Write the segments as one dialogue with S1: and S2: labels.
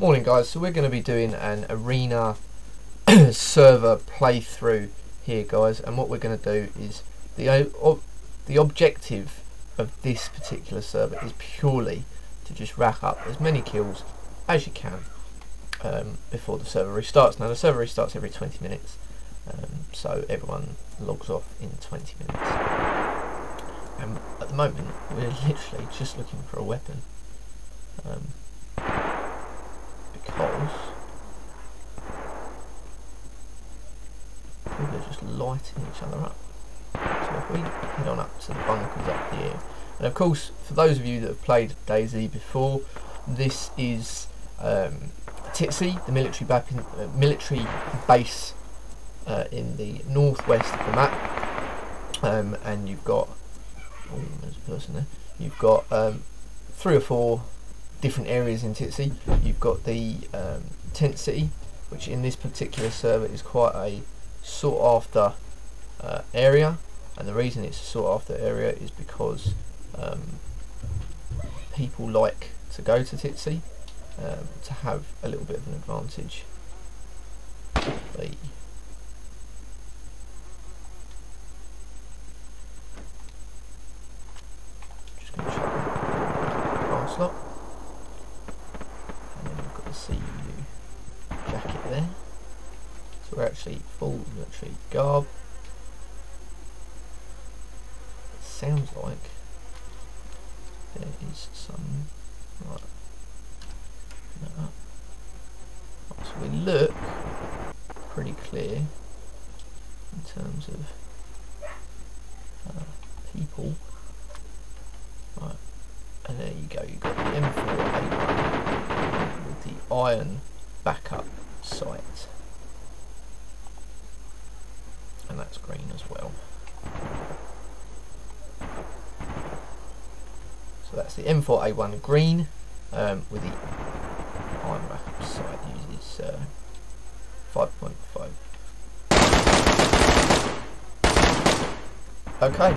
S1: Morning guys, so we're going to be doing an arena server playthrough here guys and what we're going to do is the, ob the objective of this particular server is purely to just rack up as many kills as you can um, before the server restarts. Now the server restarts every 20 minutes um, so everyone logs off in 20 minutes. And at the moment we're literally just looking for a weapon. Um, because people are just lighting each other up. So if we head on up to the bunkers up here, and of course for those of you that have played DayZ before, this is um, the military, in, uh, military base uh, in the northwest of the map, um, and you've got oh, there's a person there. You've got um, three or four different areas in TTC. You've got the um, tent city, which in this particular server is quite a sought after uh, area, and the reason it's a sought after area is because um, people like to go to TTC um, to have a little bit of an advantage just going to check the slot. jacket there. So we're actually full military garb. It sounds like there is some right. So we look pretty clear in terms of uh, people. Right, and there you go. You've got the M4A with the iron backup sight. That's green as well. So that's the M4A1 green um, with the backup sight uses uh, 5.5. Okay.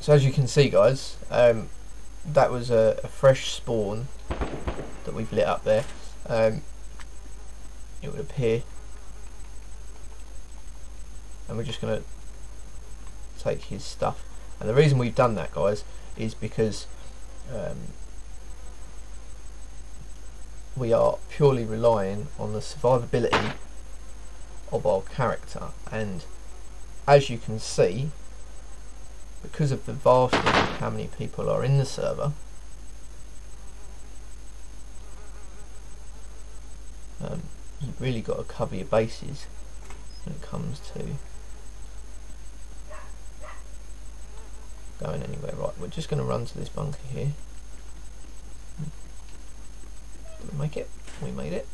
S1: So as you can see guys, um, that was a, a fresh spawn that we've lit up there um, it would appear and we're just going to take his stuff. And the reason we've done that guys is because um, we are purely relying on the survivability of our character. And as you can see because of the vastness of how many people are in the server um, you've really got to cover your bases when it comes to going anywhere. Right, we're just going to run to this bunker here. Did we make it? We made it.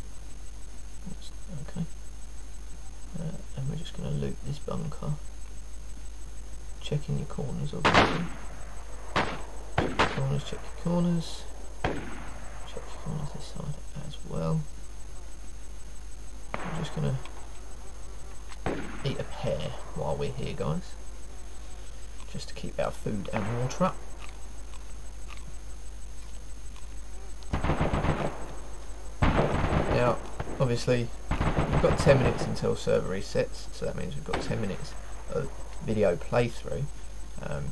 S1: Okay. Uh, and we're just going to loot this bunker. Checking your corners obviously. Check your corners, check your corners. Check your corners this side as well. I'm just going to eat a pear while we're here, guys. Just to keep our food and water up. Now, obviously, we've got 10 minutes until server resets, so that means we've got 10 minutes of video playthrough. Um,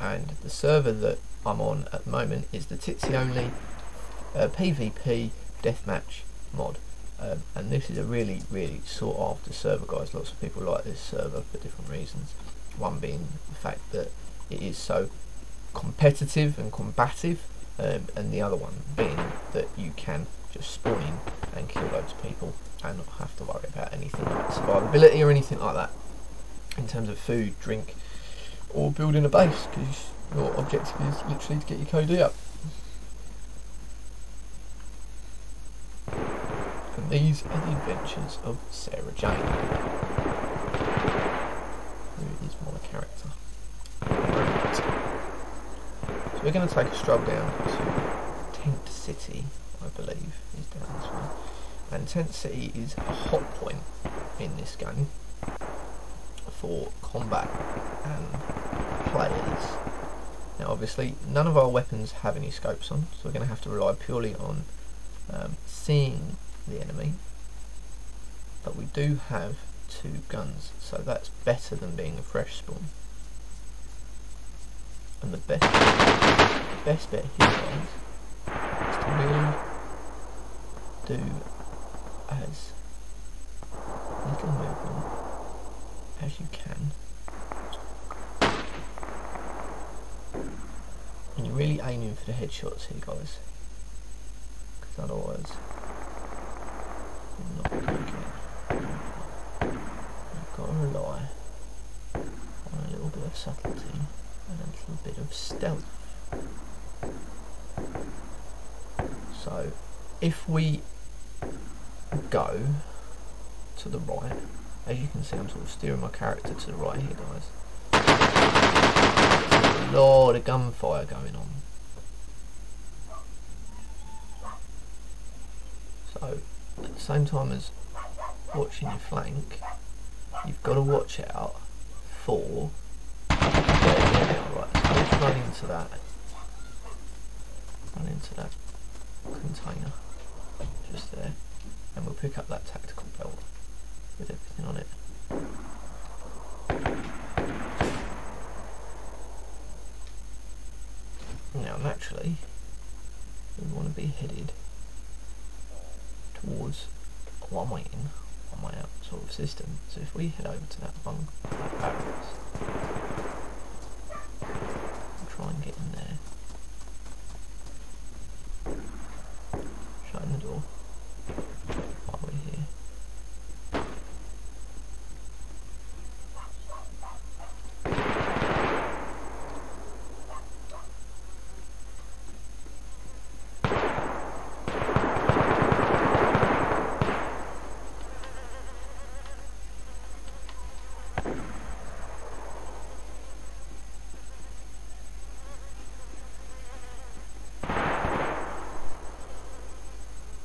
S1: and the server that I'm on at the moment is the TTC only uh, PvP deathmatch mod. Um, and this is a really, really sought after server, guys. Lots of people like this server for different reasons. One being the fact that it is so competitive and combative, um, and the other one being that you can just spawn in and kill loads of people and not have to worry about anything like survivability or anything like that in terms of food, drink, or building a base because your objective is literally to get your KD up. And these are the adventures of Sarah Jane. Who is my character? So we're going to take a stroll down to Tent City, I believe, is down this way. And Tent City is a hot point in this game for combat and players. Now obviously none of our weapons have any scopes on, so we're going to have to rely purely on um, seeing the enemy, but we do have two guns, so that's better than being a fresh spawn. And the best, the best bit here guys, is to really do as little movement as you can. And you're really aiming for the headshots here guys. Because otherwise you're not going to get You've got to rely on a little bit of subtlety and a little bit of stealth. So if we go to the right, as you can see I'm sort of steering my character to the right here guys. A lot of gunfire going on. So at the same time as watching your flank, you've got to watch out for yeah, yeah, right. Run into that. Run into that container just there and we'll pick up that tactical belt with everything on it. Now naturally we want to be headed towards what am I in on my out sort of system. So if we head over to that bunk that barracks try and get in there. Shutting the door while we're here.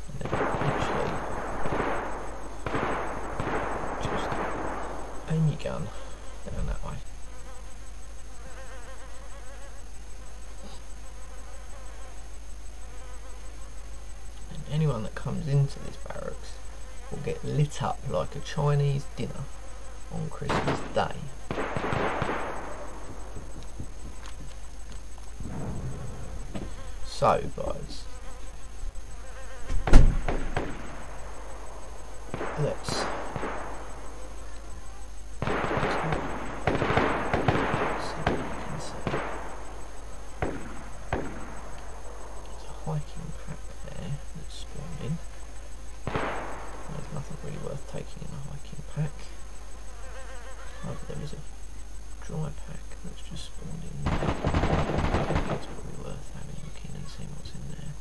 S1: and then actually just aim your gun down that way. And anyone that comes into this barracks will get lit up like a Chinese dinner on Christmas Day. So guys, let's see what we can see. There's a hiking pack there that's spawned in. There's nothing really worth taking in a hiking pack. However, there is a dry pack that's just spawned in there. That's probably worth having a look in and seeing what's in there.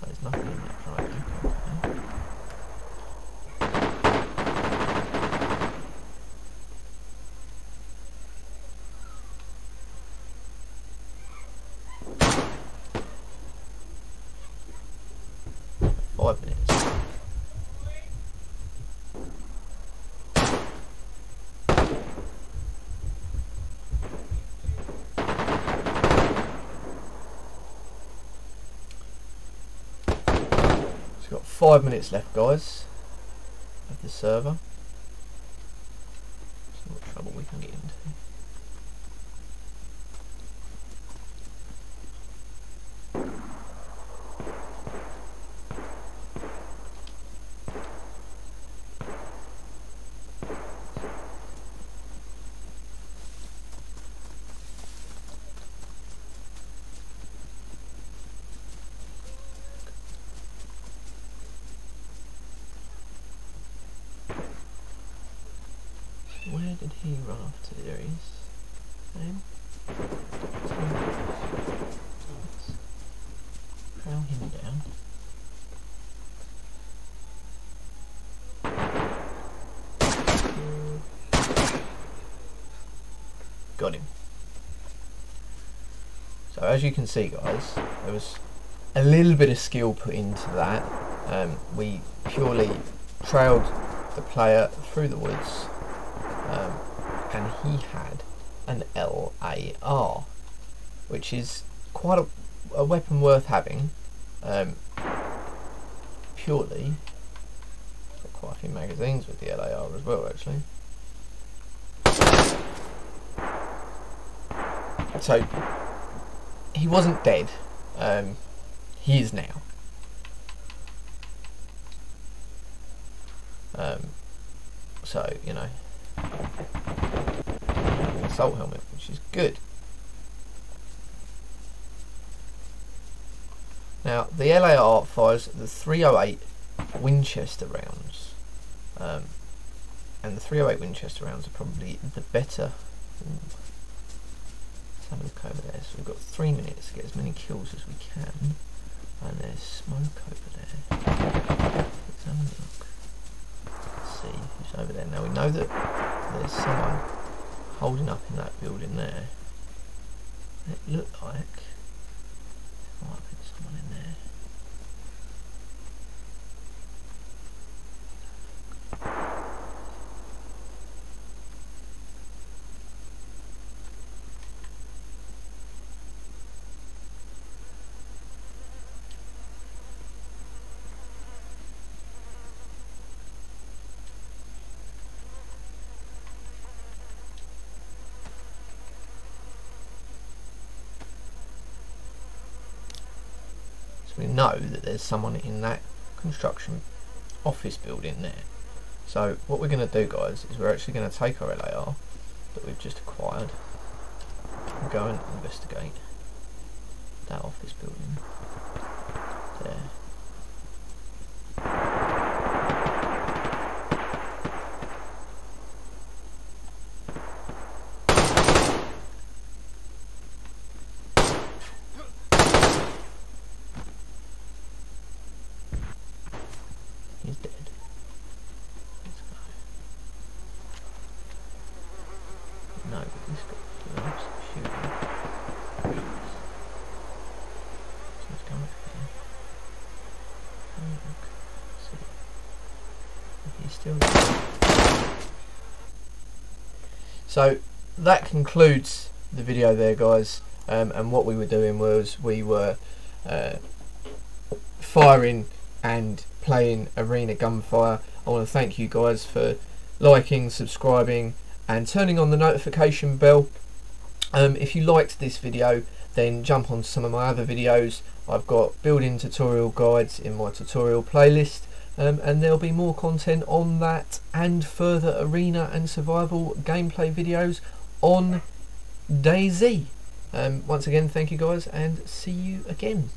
S1: But there's nothing in that dry pack, okay. Five minutes. We've got five minutes left, guys, of the server. See what trouble we can get into. Where did he run off to? There he is. Him. Crown him down. Got him. So as you can see guys, there was a little bit of skill put into that. Um, we purely trailed the player through the woods um, and he had an LAR, which is quite a, a weapon worth having, um, purely. Got quite a few magazines with the LAR as well, actually. So he wasn't dead. Um, he is now. Um, so you know, helmet, which is good. Now the LAR fires the 308 Winchester rounds, um, and the 308 Winchester rounds are probably the better. Let's have a look over there. So we've got three minutes to get as many kills as we can, and there's smoke over there. Let's have a look. Let's see who's over there. Now we know that there's someone holding up in that building there. It looked like might have been someone in there. So we know that there's someone in that construction office building there. So what we're going to do guys is we're actually going to take our LAR that we've just acquired and go and investigate that office building there. He's dead. Let's go. No, but he's got gloves shooting. So let's go up here. Oh, look. See. He's still there. So that concludes the video there guys. Um, and what we were doing was we were uh, firing and playing arena gunfire. I want to thank you guys for liking subscribing and turning on the notification bell. Um, if you liked this video then jump on some of my other videos. I've got building tutorial guides in my tutorial playlist um, and there'll be more content on that and further arena and survival gameplay videos on DayZ. Um, once again, thank you guys and see you again.